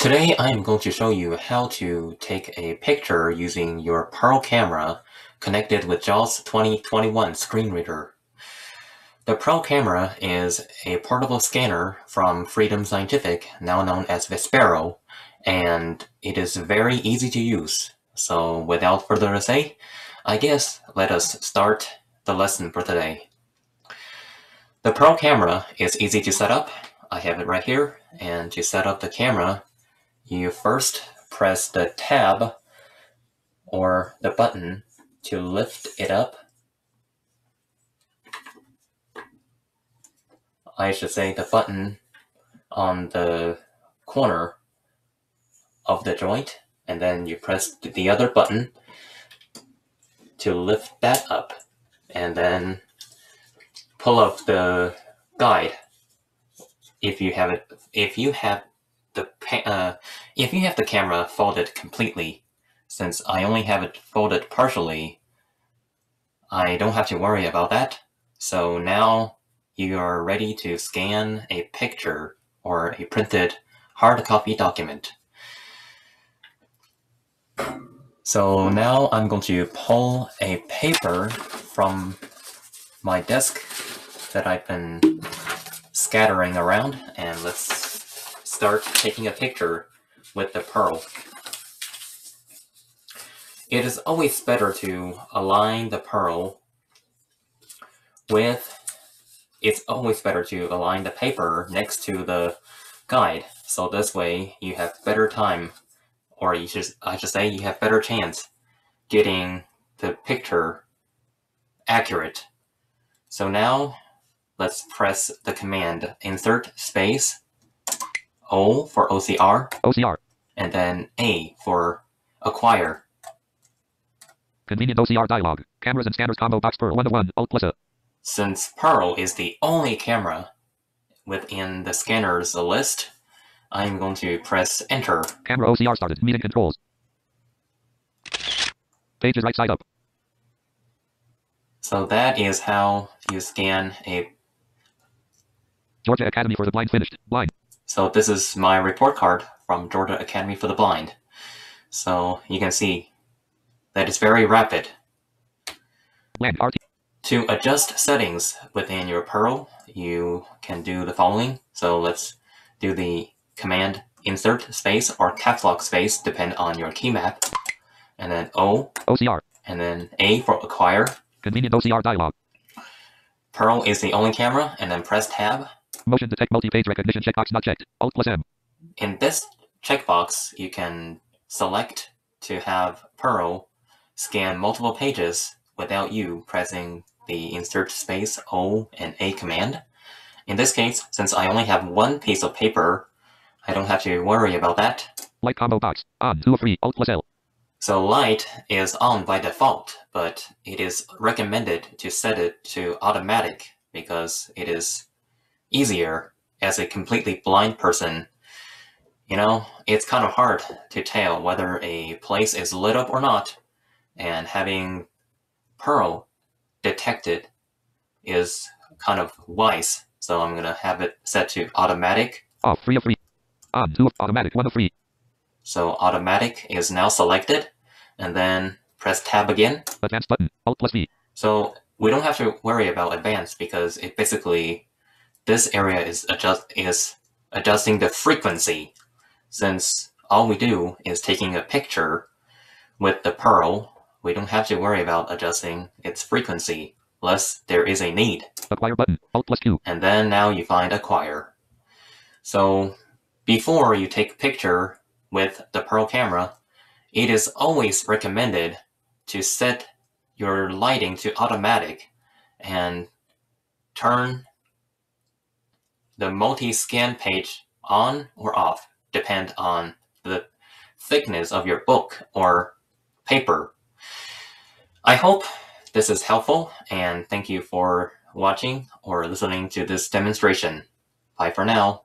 Today I am going to show you how to take a picture using your Pearl camera connected with JAWS 2021 screen reader. The Pearl camera is a portable scanner from Freedom Scientific, now known as Vispero, and it is very easy to use. So without further ado, I guess let us start the lesson for today. The Pearl camera is easy to set up. I have it right here, and to set up the camera, you first press the tab or the button to lift it up. I should say the button on the corner of the joint and then you press the other button to lift that up and then pull up the guide if you have it if you have the uh, if you have the camera folded completely since I only have it folded partially I don't have to worry about that. So now you are ready to scan a picture or a printed hard copy document. So now I'm going to pull a paper from my desk that I've been scattering around and let's start taking a picture with the pearl. It is always better to align the pearl with, it's always better to align the paper next to the guide. So this way you have better time or you should, I should say, you have better chance getting the picture accurate. So now let's press the command insert space O for OCR. OCR. And then A for acquire. Convenient OCR dialog. Cameras and scanners combo box per 1 to 1. Alt plus A. Since Pearl is the only camera within the scanners list, I'm going to press enter. Camera OCR started. Meeting controls. Page is right side up. So that is how you scan a... Georgia Academy for the Blind finished. Blind. So this is my report card from Georgia Academy for the Blind. So you can see that it's very rapid. To adjust settings within your Pearl, you can do the following. So let's do the command insert space or caps lock space depend on your key map. And then O. OCR. And then A for acquire. Convenient OCR dialog. Pearl is the only camera, and then press tab. Motion detect multi-page recognition checkbox not checked. Alt plus M. In this checkbox, you can select to have Pearl scan multiple pages without you pressing the insert space O and A command. In this case, since I only have one piece of paper, I don't have to worry about that. Light combo box. On. 2 of 3. Alt plus L. So light is on by default, but it is recommended to set it to automatic because it is easier as a completely blind person. You know, it's kind of hard to tell whether a place is lit up or not, and having Pearl detected is kind of wise. So I'm gonna have it set to automatic. Off 3 of 3. On. 2 of automatic 1 of 3. So automatic is now selected, and then press tab again. Advanced button. Alt plus V. So we don't have to worry about advanced because it basically, this area is adjust is adjusting the frequency since all we do is taking a picture with the Pearl, we don't have to worry about adjusting its frequency unless there is a need. Acquire button. Alt plus Q. And then now you find acquire. So before you take a picture with the Pearl camera, it is always recommended to set your lighting to automatic and turn the multi-scan page on or off depend on the thickness of your book or paper. I hope this is helpful and thank you for watching or listening to this demonstration. Bye for now.